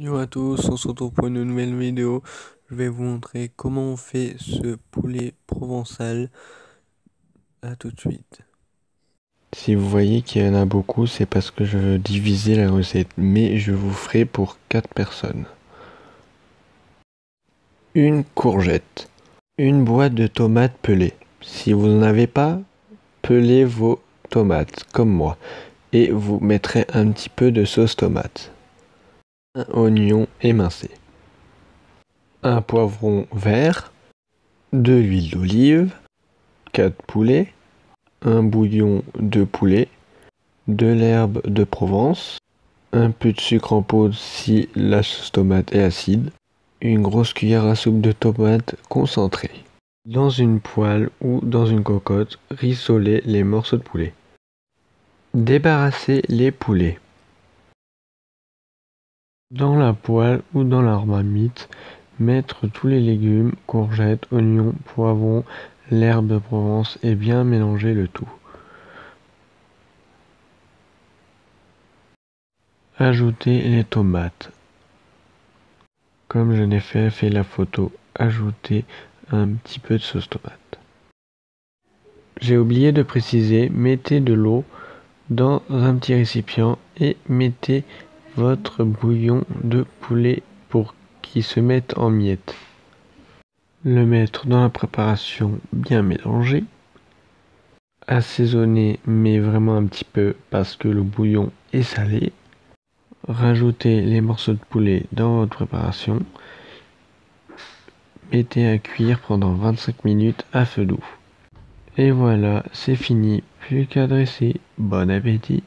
Yo à tous, on se retrouve pour une nouvelle vidéo. Je vais vous montrer comment on fait ce poulet provençal. A tout de suite. Si vous voyez qu'il y en a beaucoup, c'est parce que je veux diviser la recette. Mais je vous ferai pour 4 personnes. Une courgette. Une boîte de tomates pelées. Si vous n'en avez pas, pelez vos tomates comme moi. Et vous mettrez un petit peu de sauce tomate un oignon émincé, un poivron vert, de l'huile d'olive, 4 poulets, un bouillon de poulet, de l'herbe de Provence, un peu de sucre en poudre si la sauce tomate est acide, une grosse cuillère à soupe de tomate concentrée. Dans une poêle ou dans une cocotte, rissoler les morceaux de poulet. Débarrasser les poulets. Dans la poêle ou dans la marmite, mettre tous les légumes, courgettes, oignons, poivrons, l'herbe Provence et bien mélanger le tout. Ajouter les tomates. Comme je n'ai fait, fait la photo, ajouter un petit peu de sauce tomate. J'ai oublié de préciser, mettez de l'eau dans un petit récipient et mettez votre bouillon de poulet pour qu'il se mette en miettes. Le mettre dans la préparation bien mélangé. Assaisonner mais vraiment un petit peu parce que le bouillon est salé. Rajoutez les morceaux de poulet dans votre préparation. Mettez à cuire pendant 25 minutes à feu doux. Et voilà, c'est fini, plus qu'à dresser. Bon appétit